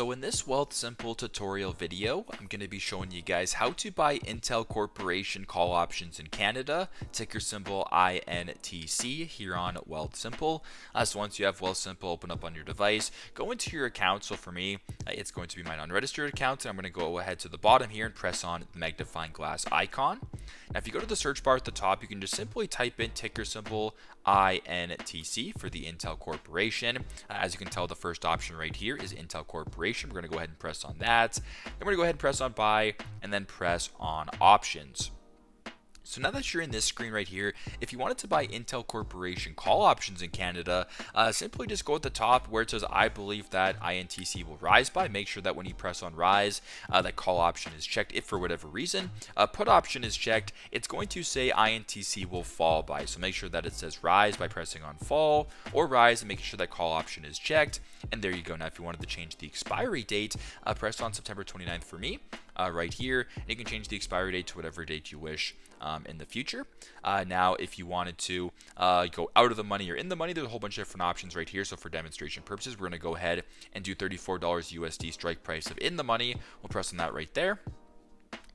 So in this Wealthsimple tutorial video, I'm going to be showing you guys how to buy Intel Corporation call options in Canada, ticker symbol INTC here on Wealthsimple. Uh, so once you have Wealthsimple open up on your device, go into your account. So for me, uh, it's going to be my unregistered account. And I'm going to go ahead to the bottom here and press on the magnifying glass icon. Now if you go to the search bar at the top, you can just simply type in ticker symbol INTC for the Intel Corporation. Uh, as you can tell, the first option right here is Intel Corporation. We're going to go ahead and press on that. Then we're going to go ahead and press on buy and then press on options. So now that you're in this screen right here, if you wanted to buy Intel Corporation call options in Canada, uh, simply just go at the top where it says I believe that INTC will rise by. Make sure that when you press on rise, uh, that call option is checked. If for whatever reason, uh, put option is checked, it's going to say INTC will fall by. So make sure that it says rise by pressing on fall or rise and making sure that call option is checked. And there you go. Now, if you wanted to change the expiry date, uh, press on September 29th for me uh, right here. And you can change the expiry date to whatever date you wish um, in the future. Uh, now, if you wanted to uh, go out of the money or in the money, there's a whole bunch of different options right here. So for demonstration purposes, we're going to go ahead and do $34 USD strike price of in the money. We'll press on that right there.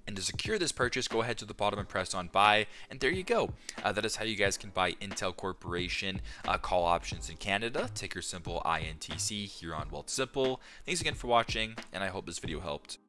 And to secure this purchase, go ahead to the bottom and press on buy. And there you go. Uh, that is how you guys can buy Intel Corporation uh, call options in Canada. Ticker symbol INTC here on Wealthsimple. Thanks again for watching, and I hope this video helped.